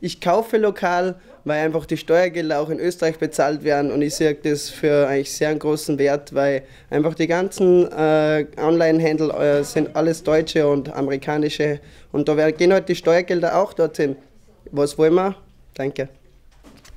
ich kaufe lokal, weil einfach die Steuergelder auch in Österreich bezahlt werden und ich sehe das für eigentlich sehr einen großen Wert, weil einfach die ganzen äh, Online-Händler äh, sind alles deutsche und amerikanische und da gehen halt die Steuergelder auch dorthin. Was wollen wir? Danke.